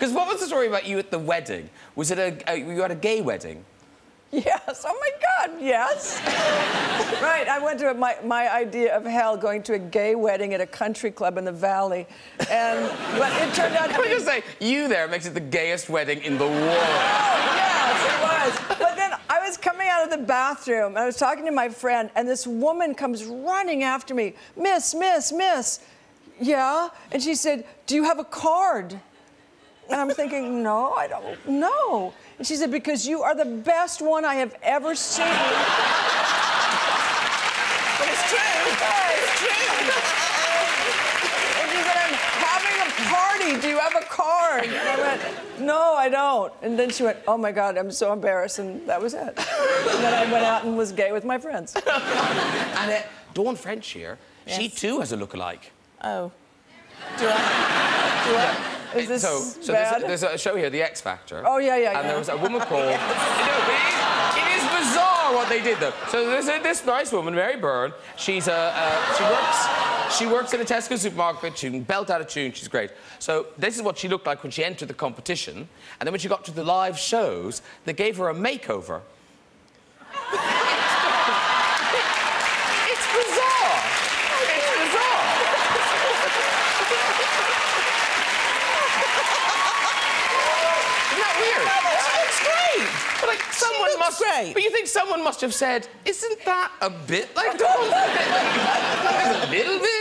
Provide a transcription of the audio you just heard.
Because what was the story about you at the wedding? Was it a, a you had a gay wedding? Yes. Oh my God. Yes. right. I went to a, my my idea of hell going to a gay wedding at a country club in the valley, and but it turned out. Can I just say you there makes it the gayest wedding in the world. Oh, yes, it was. But then I was coming out of the bathroom and I was talking to my friend, and this woman comes running after me, Miss, Miss, Miss. Yeah. And she said, Do you have a card? And I'm thinking, No, I don't know. And she said, Because you are the best one I have ever seen. But it's true. It's true. And she said, I'm having a party. Do you have a card? And I went, No, I don't. And then she went, Oh my God, I'm so embarrassed. And that was it. And then I went out and was gay with my friends. And uh, Dawn French here, she too has a look-alike. Oh. Do I? Do I? Is this so, so bad? there's, a, there's a show here, The X Factor. Oh, yeah, yeah, And yeah. there was a woman called. No, it, is, it is bizarre what they did though. So there's a, this nice woman, Mary Byrne. She's a uh, she works she works in a Tesco supermarket. She can belt out a tune. She's great. So this is what she looked like when she entered the competition. And then when she got to the live shows, they gave her a makeover. it's bizarre. It's bizarre. Isn't that weird? She looks great. But like someone must. great. But you think someone must have said, "Isn't that a bit like Dawn?" a little bit.